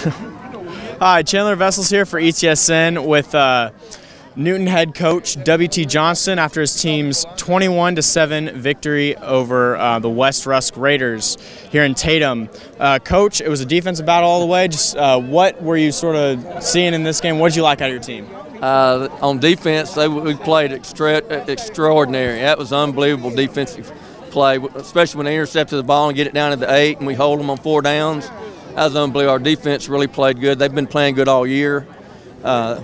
Hi, Chandler Vessels here for ETSN with uh, Newton head coach W.T. Johnston after his team's 21 to 7 victory over uh, the West Rusk Raiders here in Tatum. Uh, coach, it was a defensive battle all the way. Just uh, what were you sort of seeing in this game? What did you like out of your team? Uh, on defense, they, we played extra, extraordinary. That was unbelievable defensive play, especially when they intercepted the ball and get it down to the eight, and we hold them on four downs. Was unbelievable. Our defense really played good. They've been playing good all year. Uh,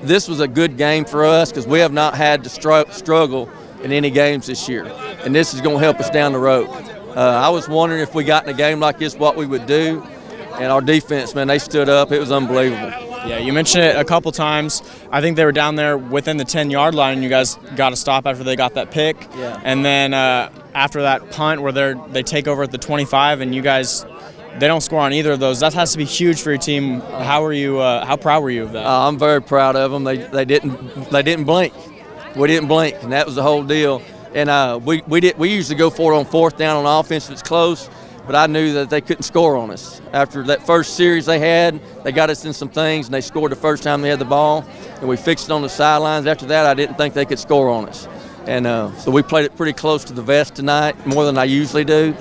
this was a good game for us because we have not had to str- struggle in any games this year, and this is going to help us down the road. Uh, I was wondering if we got in a game like this, what we would do, and our defense, man, they stood up. It was unbelievable. Yeah, you mentioned it a couple times. I think they were down there within the 10 yard line, and you guys got to stop after they got that pick. Yeah. And then uh, after that punt, where they they take over at the 25, and you guys they don't score on either of those. That has to be huge for your team. How were you? Uh, how proud were you of that? Uh, I'm very proud of them. They they didn't they didn't blink. We didn't blink, and that was the whole deal. And uh, we we did we usually go for it on fourth down on offense if it's close but I knew that they couldn't score on us. After that first series they had, they got us in some things, and they scored the first time they had the ball, and we fixed it on the sidelines. After that, I didn't think they could score on us. And uh, so we played it pretty close to the vest tonight, more than I usually do,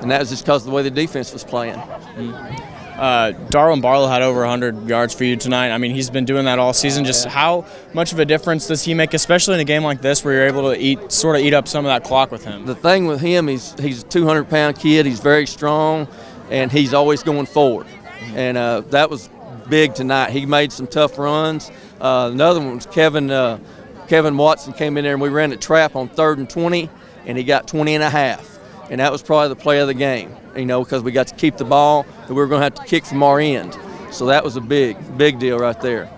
and that was just because of the way the defense was playing. Mm-hmm. Uh, Darwin Barlow had over 100 yards for you tonight. I mean, he's been doing that all season. Just how much of a difference does he make, especially in a game like this, where you're able to eat, sort of eat up some of that clock with him? The thing with him, he's he's a 200 pound kid. He's very strong, and he's always going forward. And uh, that was big tonight. He made some tough runs. Uh, another one was Kevin. Uh, Kevin Watson came in there and we ran a trap on third and 20, and he got 20 and a half. And that was probably the play of the game you know, because we got to keep the ball that we were going to have to kick from our end. So that was a big, big deal right there.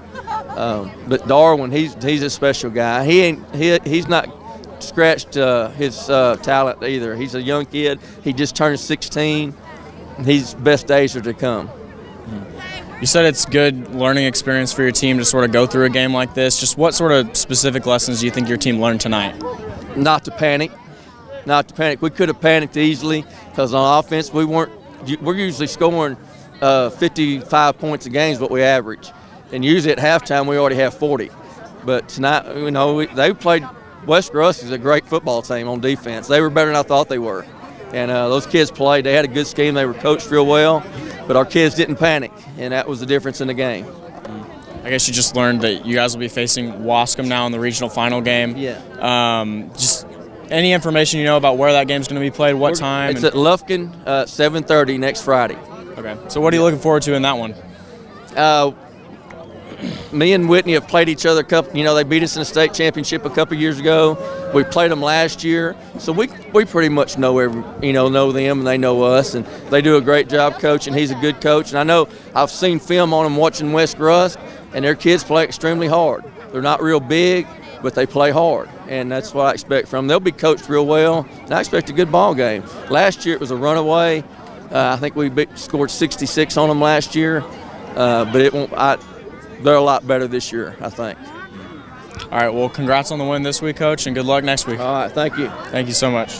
Um, but Darwin, he's he's a special guy. He ain't he, he's not scratched uh, his uh, talent either. He's a young kid. He just turned 16. His best days are to come. You said it's good learning experience for your team to sort of go through a game like this. Just what sort of specific lessons do you think your team learned tonight? Not to panic. Not to panic. We could have panicked easily because on offense we weren't. We're usually scoring uh, 55 points a game is what we average, and usually at halftime we already have 40. But tonight, you know, we, they played. West Rusk is a great football team on defense. They were better than I thought they were, and uh, those kids played. They had a good scheme. They were coached real well, but our kids didn't panic, and that was the difference in the game. I guess you just learned that you guys will be facing Waskom now in the regional final game. Yeah. Um, just any information you know about where that game's going to be played, what time? It's at Lufkin, uh, 7:30 next Friday. Okay. So what are you looking forward to in that one? Uh, me and Whitney have played each other. A couple, you know, they beat us in the state championship a couple years ago. We played them last year, so we we pretty much know every, you know know them and they know us, and they do a great job coaching. He's a good coach, and I know I've seen film on them watching West Rusk, and their kids play extremely hard. They're not real big, but they play hard, and that's what I expect from them. They'll be coached real well, and I expect a good ball game. Last year it was a runaway. Uh, I think we scored 66 on them last year, uh, but it won't. I, they're a lot better this year, I think. All right. Well, congrats on the win this week, coach, and good luck next week. All right. Thank you. Thank you so much.